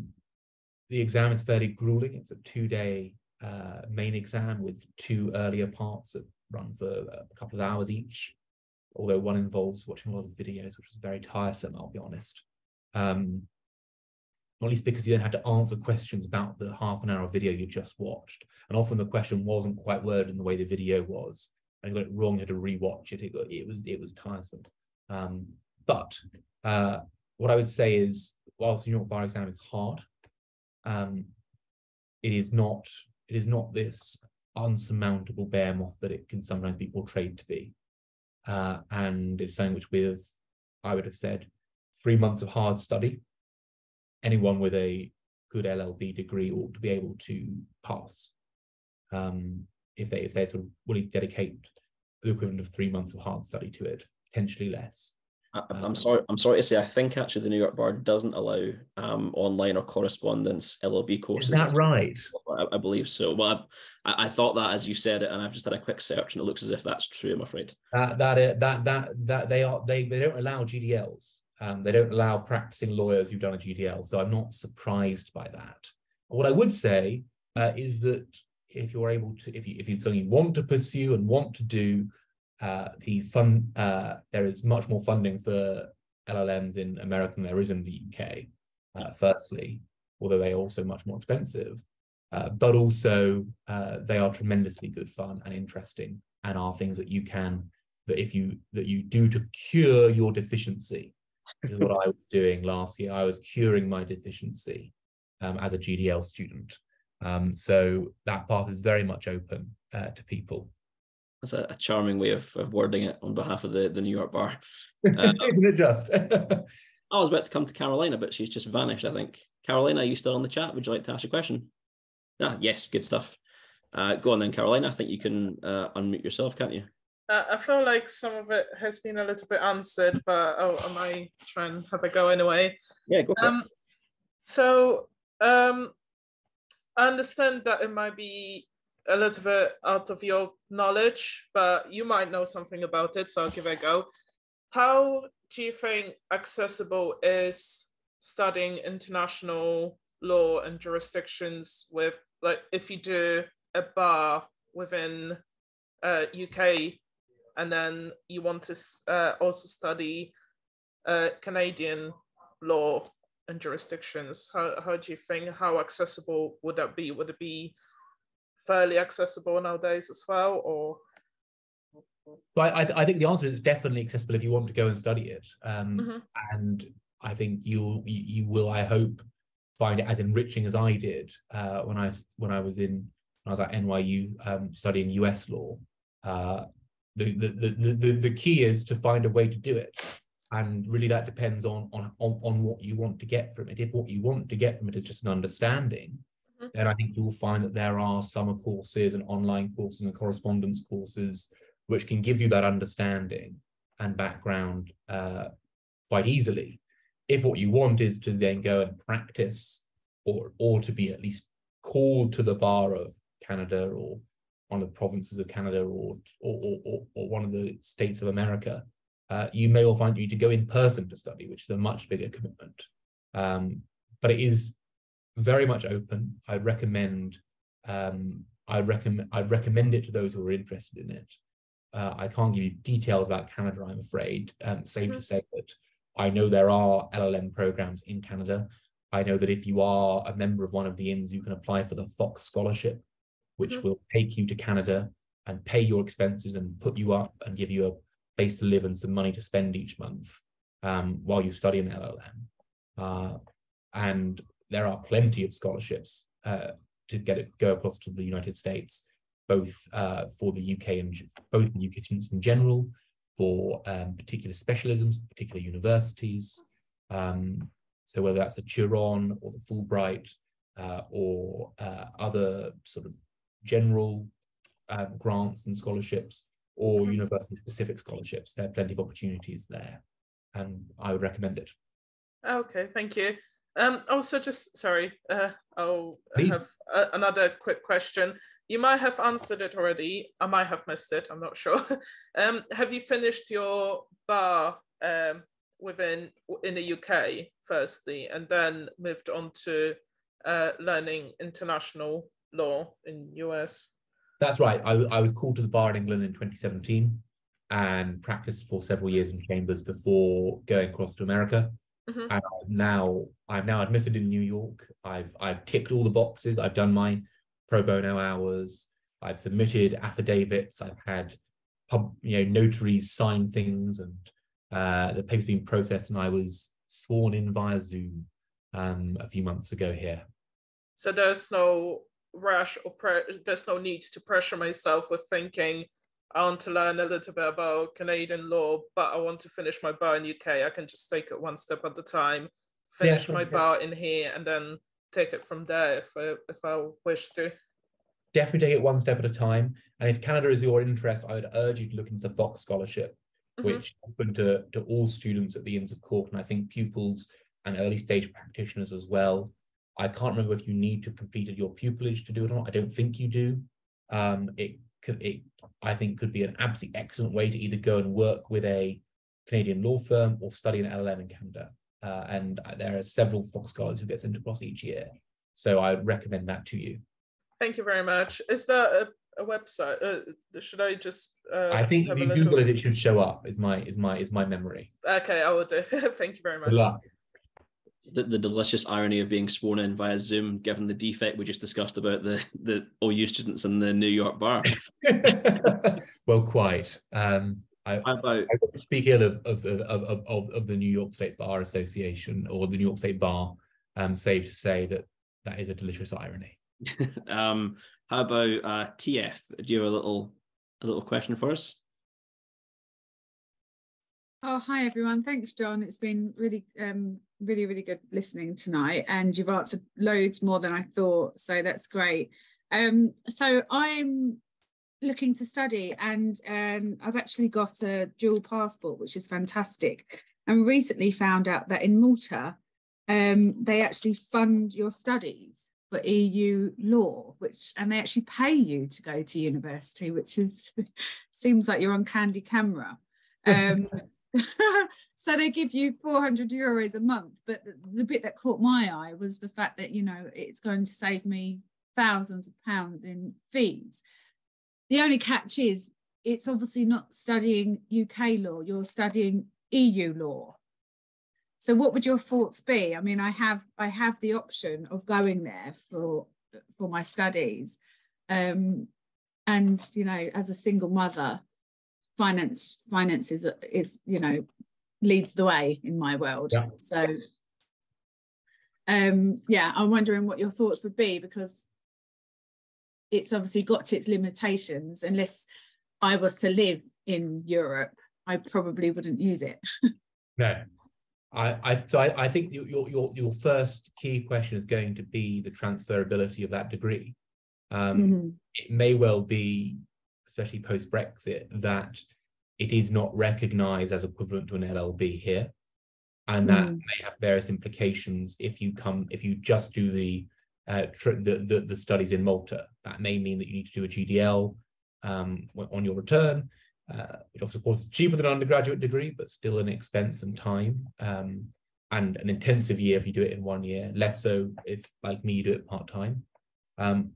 the exam is fairly grueling. It's a two-day uh, main exam with two earlier parts that run for a couple of hours each. Although one involves watching a lot of videos, which was very tiresome, I'll be honest. Um, not least because you then had to answer questions about the half an hour video you just watched. And often the question wasn't quite worded in the way the video was. And you got it wrong, you had to rewatch it. It, got, it was it was tiresome. Um, but uh, what I would say is, whilst the New York Bar exam is hard, um, it is not it is not this unsurmountable behemoth that it can sometimes be portrayed to be. Uh, and it's something which with, I would have said, three months of hard study, anyone with a good LLB degree ought to be able to pass. Um, if they if they're sort of willing to dedicate the equivalent of three months of hard study to it, potentially less. I, Um, I'm sorry. I'm sorry to say. I think actually the New York Bar doesn't allow um, online or correspondence LLB courses. Is that right? I, I believe so. Well, I, I thought that as you said it, and I've just had a quick search, and it looks as if that's true. I'm afraid. That that that that that they are they they don't allow GDLs. Um, they don't allow practicing lawyers who've done a GDL. So I'm not surprised by that. What I would say uh, is that if you're able to, if you if it's something you want to pursue and want to do, uh, the fund uh, there is much more funding for LLMs in America than there is in the UK. Uh, firstly, although they are also much more expensive, uh, but also uh, they are tremendously good fun and interesting, and are things that you can that if you that you do to cure your deficiency. Is what I was doing last year. I was curing my deficiency um, as a GDL student. Um, so that path is very much open uh, to people. That's a, a charming way of, of wording it on behalf of the, the New York Bar. Uh, Isn't it just? I was about to come to Carolina, but she's just vanished. I think. Carolina, are you still in the chat? Would you like to ask a question? Ah, yes, good stuff. Uh, go on then, Carolina. I think you can uh, unmute yourself, can't you? Uh, I feel like some of it has been a little bit answered, but oh, am I might try and have a go anyway. Yeah, go for it. Um, so um, I understand that it might be a little bit out of your knowledge, but you might know something about it, so I'll give it a go. How do you think accessible is studying international law and jurisdictions with, like, if you do a bar within uh, UK and then you want to uh, also study uh, Canadian law and jurisdictions. How, how do you think, how accessible would that be? Would it be fairly accessible nowadays as well? Or But I, I think the answer is definitely accessible if you want to go and study it. Um, Mhm. And I think you'll you, you will, I hope, find it as enriching as I did uh, when I when I was in when I was at NYU um, studying US law. Uh, the, the, the, the, the key is to find a way to do it. and really that depends on, on on on what you want to get from it if what you want to get from it is just an understanding. Then i think you will find that there are summer courses and online courses and correspondence courses which can give you that understanding and background uh, quite easily if what you want is to then go and practice or or to be at least called to the bar of canada or one of the provinces of canada or or or, or, or one of the states of america uh, you may well find you need to go in person to study, which is a much bigger commitment. Um, but it is very much open. I recommend um, I recommend I recommend it to those who are interested in it. Uh, I can't give you details about Canada, I'm afraid. Um, save to say that I know there are LLM programs in Canada. I know that if you are a member of one of the inns, you can apply for the Fox Scholarship, which Mhm. will take you to Canada and pay your expenses and put you up and give you a place to live and some money to spend each month um, while you study an LLM. Uh, and there are plenty of scholarships uh, to get it go across to the United States, both uh, for the UK and both the UK students in general, for um, particular specialisms, particular universities. Um, so whether that's the Thouron or the Fulbright uh, or uh, other sort of general um, grants and scholarships or Mhm. university specific scholarships. There are plenty of opportunities there, and I would recommend it. Okay, thank you. Um, also, just sorry, uh, I'll Please. have a, another quick question. You might have answered it already. I might have missed it. I'm not sure. um, have you finished your bar um, within in the UK firstly, and then moved on to uh, learning international law in US? That's right. I, I was called to the bar in England in 2017 and practiced for several years in chambers before going across to America. Mhm. And I've now I'm now admitted in New York. I've I've ticked all the boxes. I've done my pro bono hours. I've submitted affidavits. I've had pub, you know notaries sign things, and uh, the paper's been processed. And I was sworn in via Zoom um, a few months ago here. So there's no rush or pre- there's no need to pressure myself with thinking I want to learn a little bit about Canadian law, but I want to finish my bar in UK. I can just take it one step at a time, finish my bar in here, and then take it from there if I, if I wish to. definitely take it one step at a time. And if Canada is your interest, I would urge you to look into the Fox Scholarship, Mhm. which is open to, to all students at the Inns of Court, and I think pupils and early stage practitioners as well. I can't remember if you need to have completed your pupillage to do it or not. I don't think you do. Um, it could, it, I think, could be an absolutely excellent way to either go and work with a Canadian law firm or study an LLM in Canada. Uh, and there are several Fox scholars who get sent across each year. So I recommend that to you. Thank you very much. Is there a, a website? Uh, should I just? Uh, I think if you little- Google it, it should show up. Is my is my is my memory. Okay, I will do. Thank you very much. Good luck. The, the delicious irony of being sworn in via Zoom, given the defect we just discussed about the the OU students in the New York bar. well, quite. Um, I, about I speak ill of of, of, of, of of the New York State Bar Association or the New York State Bar. Um, save to say that that is a delicious irony. um how about uh TF? Do you have a little a little question for us? Oh, hi everyone. Thanks, John. It's been really, um, really, really good listening tonight, and you've answered loads more than I thought. So that's great. Um, so I'm looking to study, and um, I've actually got a dual passport, which is fantastic. And recently found out that in Malta, um, they actually fund your studies for EU law, which and they actually pay you to go to university, which is seems like you're on Candid Camera. So they give you 400 euros a month but the, the bit that caught my eye was the fact that you know it's going to save me thousands of pounds in fees. The only catch is it's obviously not studying uk law you're studying eu law. So what would your thoughts be? I mean i have i have the option of going there for for my studies um and you know as a single mother finance finance is is you know leads the way in my world Yeah. so um yeah i'm wondering what your thoughts would be because it's obviously got to its limitations unless i was to live in europe i probably wouldn't use it No, I, I so I, I think your, your your first key question is going to be the transferability of that degree. Um, Mhm. It may well be, especially post Brexit, that it is not recognised as equivalent to an LLB here, and that Mm. may have various implications if you come if you just do the uh, tr- the, the the studies in Malta. That may mean that you need to do a GDL um, on your return uh, which of course is cheaper than an undergraduate degree, but still an expense and time, um, and an intensive year if you do it in one year. Less so if, like me, you do it part time. Um,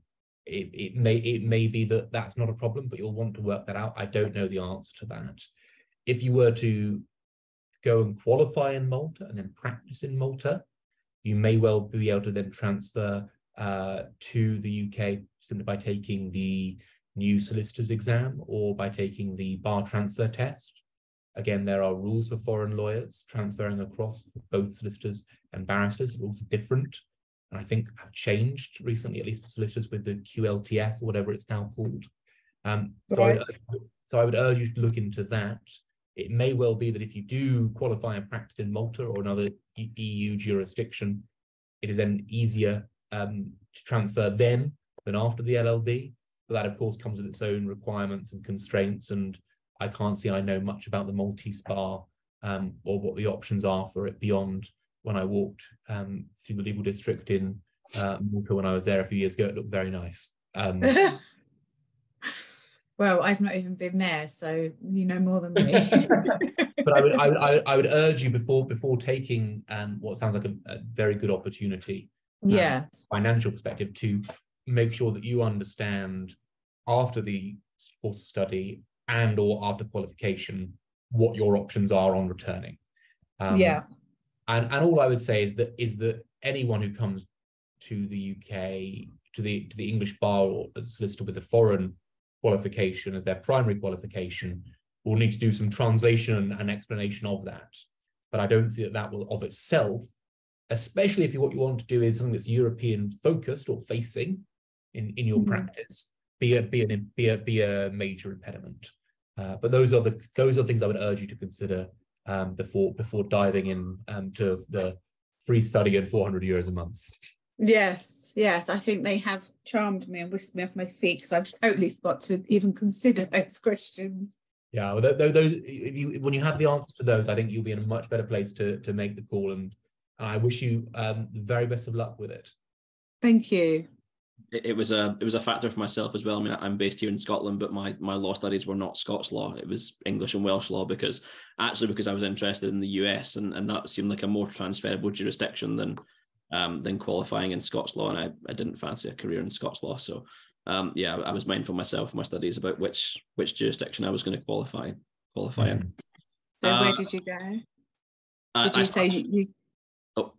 it, it may it may be that that's not a problem, but you'll want to work that out. I don't know the answer to that. If you were to go and qualify in Malta and then practice in Malta, you may well be able to then transfer uh, to the UK simply by taking the new solicitors exam or by taking the bar transfer test. Again, there are rules for foreign lawyers transferring across both solicitors and barristers. Are different, and I think have changed recently, at least for solicitors with the QLTS or whatever it's now called. Um, so, I would, so I would urge you to look into that. It may well be that if you do qualify and practice in Malta or another E- EU jurisdiction, it is then easier um, to transfer then than after the LLB. But that, of course, comes with its own requirements and constraints. And I can't see I know much about the Maltese bar um, or what the options are for it beyond when I walked um, through the legal district in uh, Malta when I was there a few years ago. It looked very nice. Um, well, I've not even been there, so you know more than me. but I would, I would, I would, urge you before before taking um, what sounds like a, a very good opportunity yeah. financial perspective to make sure that you understand after the course of study and or after qualification what your options are on returning. Um, yeah. And and all I would say is that is that anyone who comes to the UK to the to the English bar or as a solicitor with a foreign qualification as their primary qualification will need to do some translation and explanation of that. But I don't see that that will of itself, especially if you, what you want to do is something that's European focused or facing in, in your Mhm. practice, be a be an be a be a major impediment. Uh, but those are the those are things I would urge you to consider um, before before diving in um, to the free study and 400 euros a month. Yes, yes. I think they have charmed me and whisked me off my feet because I've totally forgot to even consider those questions. Yeah, well, th- th- those if you when you have the answers to those, I think you'll be in a much better place to to make the call. And I wish you um, the very best of luck with it. Thank you. It, it was a it was a factor for myself as well. I mean, I'm based here in Scotland, but my my law studies were not Scots law. It was English and Welsh law because actually because I was interested in the US and, and that seemed like a more transferable jurisdiction than um, than qualifying in Scots law, and I, I didn't fancy a career in Scots law. So um, yeah, I was mindful myself in my studies about which which jurisdiction I was going to qualify qualify in. So Uh, where did you go? Did I you sta- say you, Oh,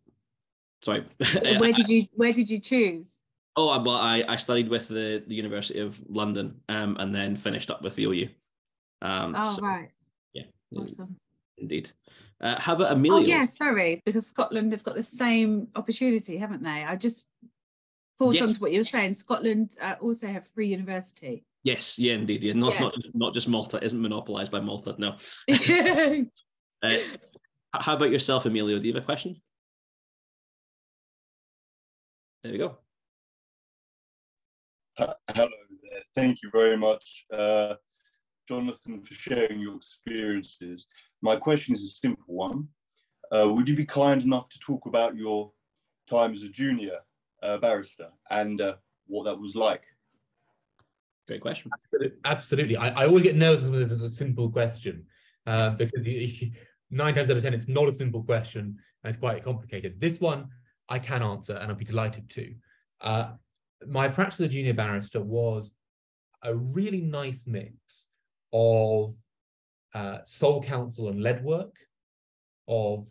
sorry. where did you where did you choose? Oh, I- well, I, I studied with the, the University of London um, and then finished up with the OU. Um, Oh so, right. yeah, Awesome. indeed. Uh, how about Emilio? Oh yeah, sorry, because Scotland have got the same opportunity, haven't they? I just thought Yes. on to what you were saying. Scotland uh, also have free university. Yes, yeah, indeed. Yeah, not not Yes. not just Malta. Isn't monopolised by Malta. No. Uh, how about yourself, Emilio? Do you have a question? There we go. Uh, Hello there. Thank you very much, uh, Jonathan, for sharing your experiences. My question is a simple one. Uh, would you be kind enough to talk about your time as a junior uh, barrister and uh, what that was like? Great question. Absolutely. I, I always get nervous when it's a simple question uh, because you, nine times out of ten, it's not a simple question and it's quite complicated. This one I can answer and I'd be delighted to. My practice as a junior barrister was a really nice mix of uh, sole counsel and lead work, of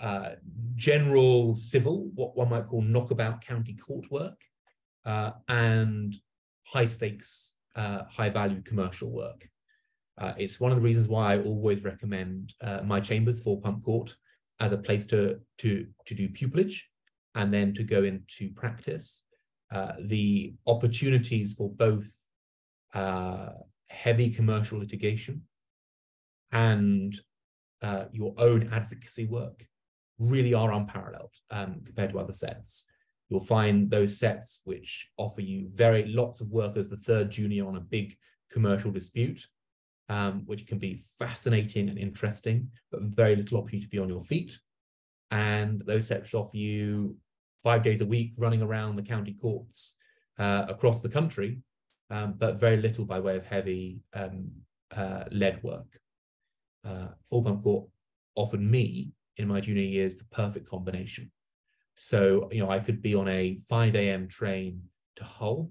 uh, general civil, what one might call knockabout county court work, uh, and high stakes, uh, high value commercial work. Uh, it's one of the reasons why I always recommend uh, my chambers 4 Pump Court as a place to, to, to do pupillage and then to go into practice. Uh, the opportunities for both uh, heavy commercial litigation and uh, your own advocacy work really are unparalleled um, compared to other sets. You'll find those sets which offer you very lots of work as the third junior on a big commercial dispute, um, which can be fascinating and interesting, but very little opportunity to be on your feet. And those sets offer you five days a week running around the county courts uh, across the country, um, but very little by way of heavy um, uh, lead work. Uh, 4 Pump Court offered me in my junior years the perfect combination. So, you know, I could be on a 5 a.m. train to Hull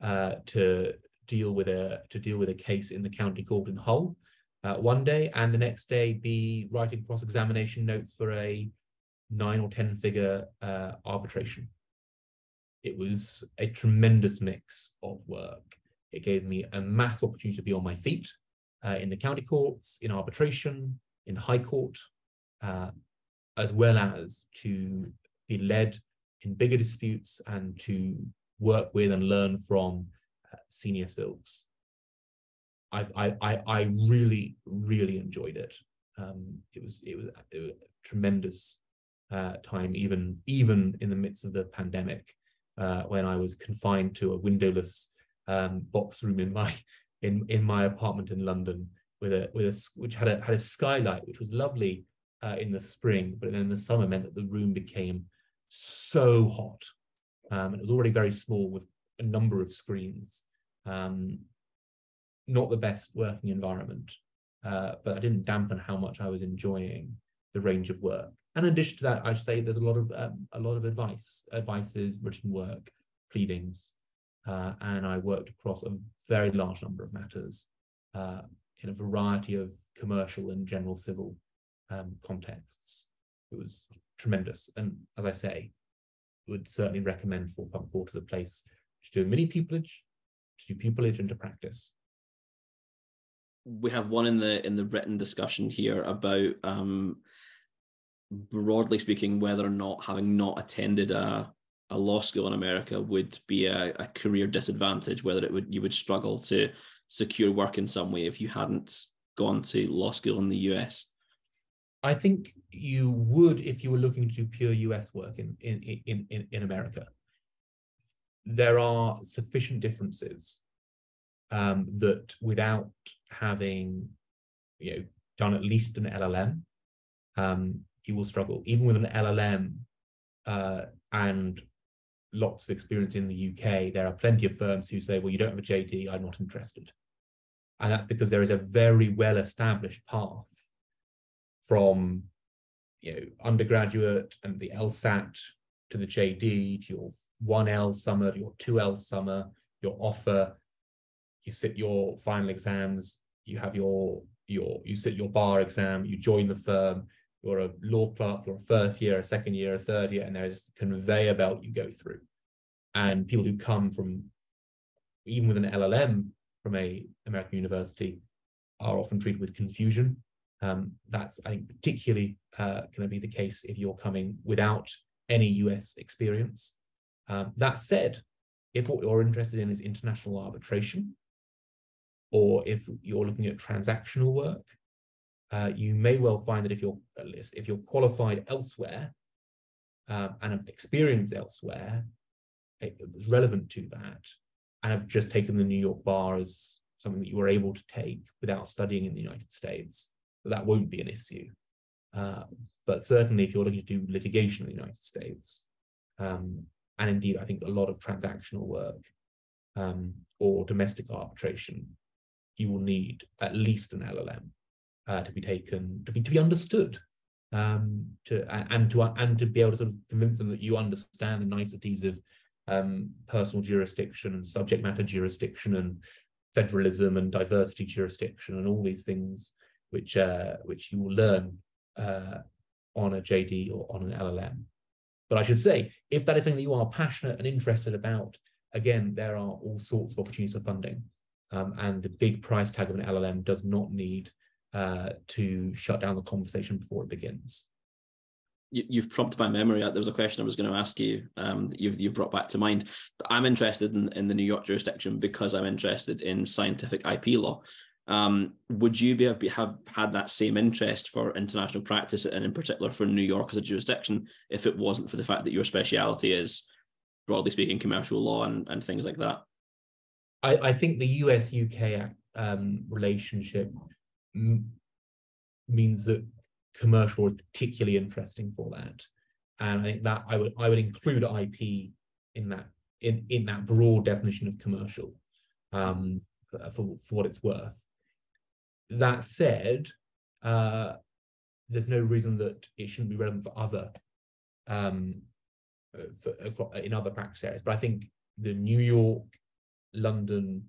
uh, to deal with a to deal with a case in the county court in Hull uh, one day, and the next day be writing cross-examination notes for a nine or ten figure uh, arbitration. It was a tremendous mix of work. It gave me a massive opportunity to be on my feet uh, in the county courts, in arbitration, in the High Court, uh, as well as to be led in bigger disputes and to work with and learn from uh, senior silks. I, I, I really, really enjoyed it. Um, it was, it was, it was a tremendous uh, time, even, even in the midst of the pandemic, uh, when I was confined to a windowless um, box room in my, in, in my apartment in London with a, with a, which had a, had a skylight, which was lovely uh, in the spring, but then the summer meant that the room became so hot. Um, it was already very small with a number of screens. Um, not the best working environment, uh, but I didn't dampen how much I was enjoying the range of work. And in addition to that, I'd say there's a lot of um, a lot of advice, advices, written work, pleadings, uh, and I worked across a very large number of matters uh, in a variety of commercial and general civil um, contexts. It was tremendous. And as I say, would certainly recommend 4 Pump Court as a place to do mini pupillage, to do pupillage and to practice. We have one in the in the written discussion here about um, broadly speaking, whether or not having not attended a, a law school in America would be a, a career disadvantage, whether it would you would struggle to secure work in some way if you hadn't gone to law school in the US. I think you would if you were looking to do pure US work in, in, in, in, in America. There are sufficient differences um, that without having you know, done at least an LLM, um, you will struggle. Even with an LLM uh, and lots of experience in the UK, there are plenty of firms who say, well, you don't have a JD, I'm not interested. And that's because there is a very well established path from you know undergraduate and the LSAT to the JD to your 1L summer, your 2L summer, your offer, you sit your final exams, you have your your you sit your bar exam, you join the firm, you're a law clerk, you're a first year, a second year, a third year, and there's a conveyor belt you go through. And people who come from even with an LLM from a American university are often treated with confusion um, that's, I think, particularly uh, going to be the case if you're coming without any US experience. Um, that said, if what you're interested in is international arbitration, or if you're looking at transactional work, uh, you may well find that if you're if you're qualified elsewhere um, and have experience elsewhere, it's relevant to that, and have just taken the New York bar as something that you were able to take without studying in the United States, that won't be an issue. Uh, but certainly, if you're looking to do litigation in the United States, um, and indeed, I think a lot of transactional work um, or domestic arbitration, you will need at least an LLM uh, to be taken to be to be understood, um, to and to and to be able to sort of convince them that you understand the niceties of um, personal jurisdiction and subject matter jurisdiction and federalism and diversity jurisdiction and all these things which uh, which you will learn uh, on a JD or on an LLM. But I should say, if that is something that you are passionate and interested about, again, there are all sorts of opportunities for funding. Um, and the big price tag of an LLM does not need uh, to shut down the conversation before it begins. You, have prompted my memory. There was a question I was going to ask you um, that you've, you've brought back to mind. I'm interested in, in the New York jurisdiction because I'm interested in scientific IP law. Um, would you be have, have had that same interest for international practice and in particular for New York as a jurisdiction if it wasn't for the fact that your speciality is broadly speaking commercial law and, and things like that? I, I think the US UK um, relationship means that commercial is particularly interesting for that. And I think that I would I would include IP in that in, in that broad definition of commercial um, for, for what it's worth. That said, uh, there's no reason that it shouldn't be relevant for other um, for, in other practice areas. But I think the New York, London,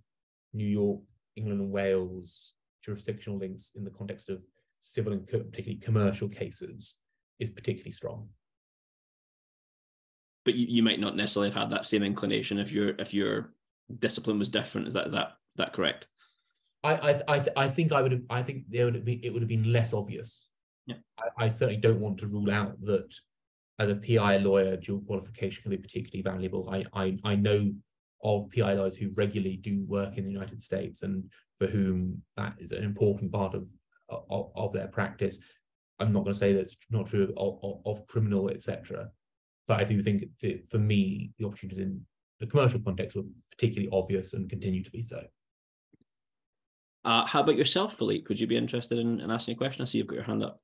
New York, England and Wales jurisdictional links in the context of civil and particularly commercial cases is particularly strong. But you, you might not necessarily have had that same inclination if your if your discipline was different. Is that that that correct? I I I, I think I would have I think there would be it would have been less obvious. Yeah. I, I certainly don't want to rule out that as a PI lawyer, dual qualification can be particularly valuable. I I I know of PI lawyers who regularly do work in the United States and for whom that is an important part of of, of their practice. I'm not going to say that's not true of, of, of criminal, etc. But I do think that for me, the opportunities in the commercial context were particularly obvious and continue to be so. Uh, how about yourself, Philippe? Would you be interested in, in, asking a question? I see you've got your hand up.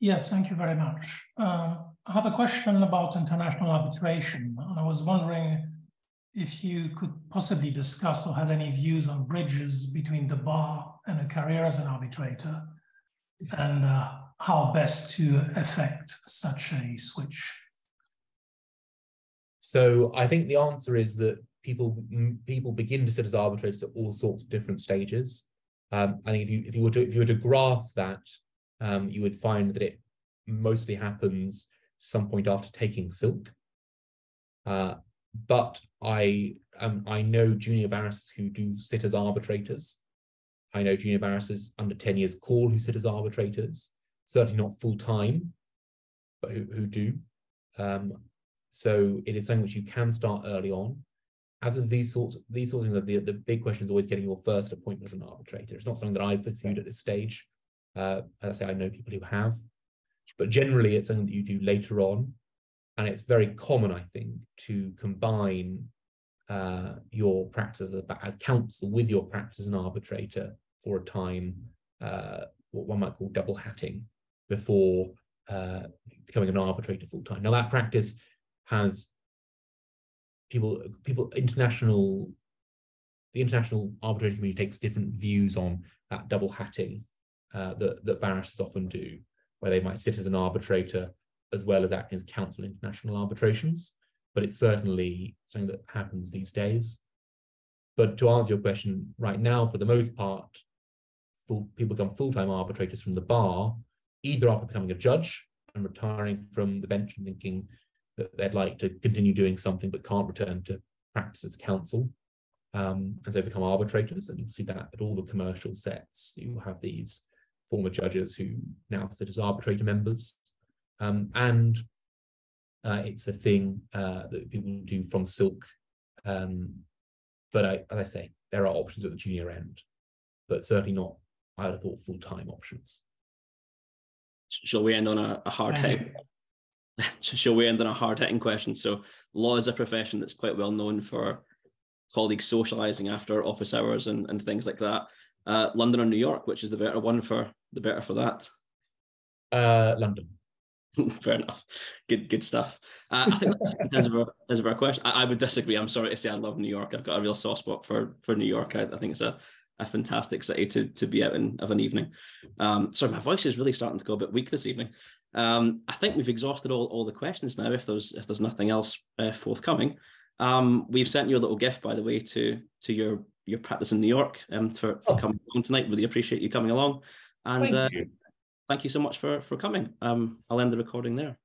Yes, thank you very much. Uh, I have a question about international arbitration, and I was wondering if you could possibly discuss or have any views on bridges between the bar and a career as an arbitrator, and uh, how best to effect such a switch. So I think the answer is that people people begin to sit as arbitrators at all sorts of different stages. Um, I think if you if you were to if you were to graph that, um, you would find that it mostly happens some point after taking silk. Uh, but I um, I know junior barristers who do sit as arbitrators. I know junior barristers under 10 years call who sit as arbitrators, certainly not full time, but who, who do. Um, so it is something which you can start early on. As with these sorts, these sorts of things, the, the big question is always getting your first appointment as an arbitrator. It's not something that I've pursued at this stage. Uh, as I say, I know people who have, but generally it's something that you do later on. And it's very common, I think, to combine uh, your practice as, as, counsel with your practice as an arbitrator for a time, uh, what one might call double hatting, before uh, becoming an arbitrator full time. Now, that practice has people, people, international, the international arbitration community takes different views on that double hatting uh, that, that barristers often do, where they might sit as an arbitrator as well as acting as counsel in international arbitrations. But it's certainly something that happens these days. But to answer your question, right now, for the most part, full, people become full-time arbitrators from the bar, either after becoming a judge and retiring from the bench and thinking that they'd like to continue doing something but can't return to practice as counsel. Um, and so become arbitrators, and you'll see that at all the commercial sets. You have these former judges who now sit as arbitrator members um, and uh, it's a thing uh, that people do from silk. Um, but I, as I say, there are options at the junior end, but certainly not, I would have thought, full time options. Shall we end on a, a hard hit? Shall we end on a hard hitting question? So, law is a profession that's quite well known for colleagues socializing after office hours and, and things like that. Uh, London or New York, which is the better one for the better for that? Uh, London. Fair enough. Good, good stuff. Uh, I think that's in terms of our, of our question. I, I, would disagree. I'm sorry to say I love New York. I've got a real soft spot for for New York. I, I think it's a, a fantastic city to to be out in of an evening. Um, sorry, my voice is really starting to go a bit weak this evening. Um, I think we've exhausted all, all the questions now. If there's if there's nothing else uh, forthcoming, um, we've sent you a little gift by the way to to your your practice in New York um, for, for oh. coming along tonight. Really appreciate you coming along. And uh, thank you so much for for coming. Um, I'll end the recording there.